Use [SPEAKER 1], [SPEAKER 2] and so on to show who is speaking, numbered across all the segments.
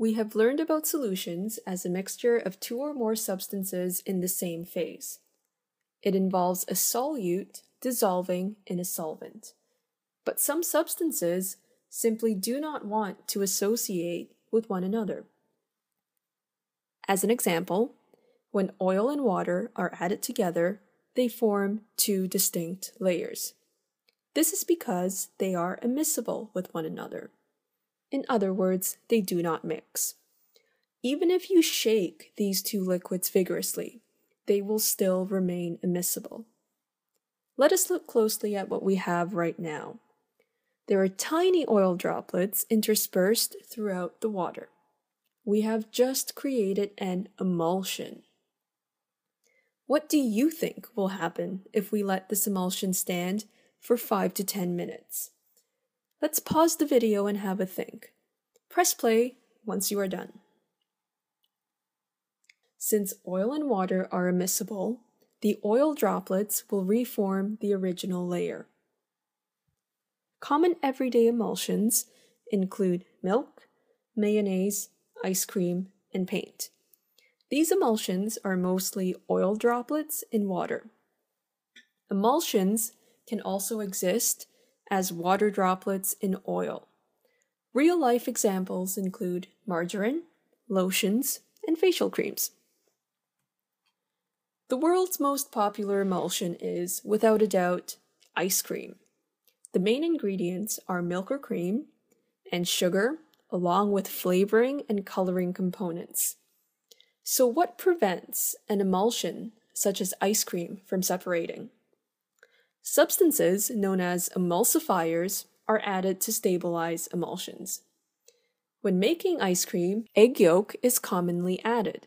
[SPEAKER 1] We have learned about solutions as a mixture of two or more substances in the same phase. It involves a solute dissolving in a solvent. But some substances simply do not want to associate with one another. As an example, when oil and water are added together, they form two distinct layers. This is because they are immiscible with one another. In other words, they do not mix. Even if you shake these two liquids vigorously, they will still remain immiscible. Let us look closely at what we have right now. There are tiny oil droplets interspersed throughout the water. We have just created an emulsion. What do you think will happen if we let this emulsion stand for 5 to 10 minutes? Let's pause the video and have a think. Press play once you are done. Since oil and water are immiscible, the oil droplets will reform the original layer. Common everyday emulsions include milk, mayonnaise, ice cream, and paint. These emulsions are mostly oil droplets in water. Emulsions can also exist as water droplets in oil. Real life examples include margarine, lotions, and facial creams. The world's most popular emulsion is, without a doubt, ice cream. The main ingredients are milk or cream and sugar, along with flavoring and coloring components. So, what prevents an emulsion, such as ice cream, from separating? Substances known as emulsifiers are added to stabilize emulsions. When making ice cream, egg yolk is commonly added.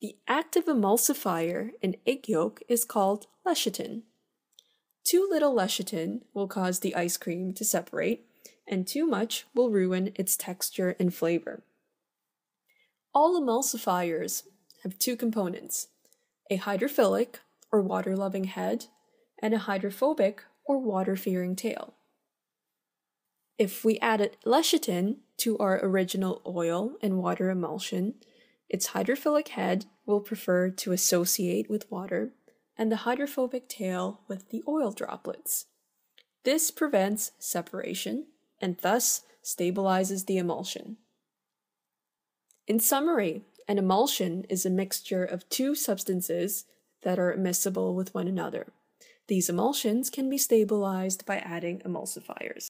[SPEAKER 1] The active emulsifier in egg yolk is called lecithin. Too little lecithin will cause the ice cream to separate, and too much will ruin its texture and flavor. All emulsifiers have two components a hydrophilic or water loving head and a hydrophobic or water fearing tail. If we added lecithin to our original oil and water emulsion, its hydrophilic head will prefer to associate with water and the hydrophobic tail with the oil droplets. This prevents separation and thus stabilizes the emulsion. In summary, an emulsion is a mixture of two substances that are miscible with one another. These emulsions can be stabilized by adding emulsifiers.